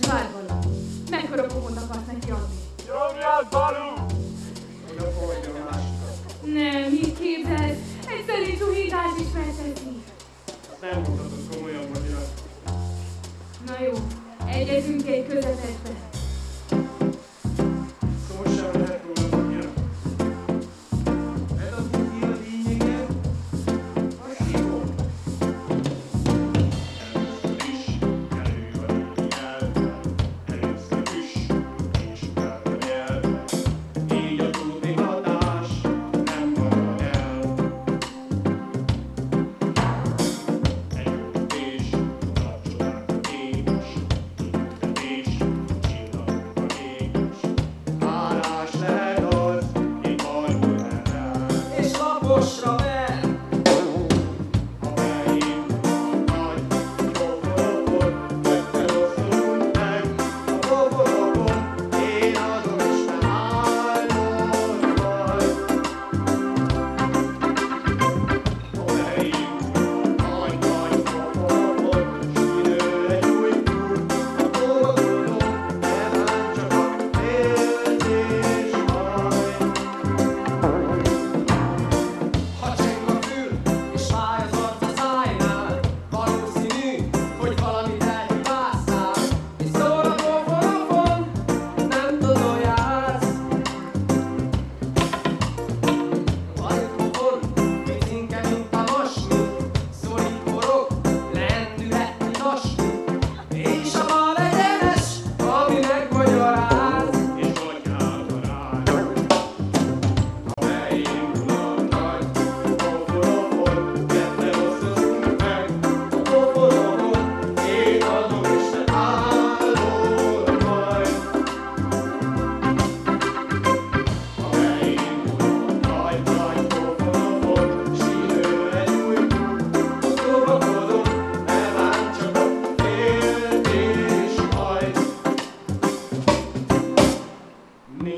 és várgalom. Mekkora pohonnak adsz neki adni? Nyomjad, Balú! Nem, mit képzelsz? Egy szerint uhítás is feltetni. Hát nem mondhatod komolyan, Magyar. Na jó, egyezünk egy közepetbe.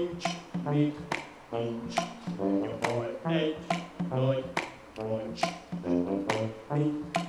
Eins mit Eins. Jawohl, eins, neun, eins. Mit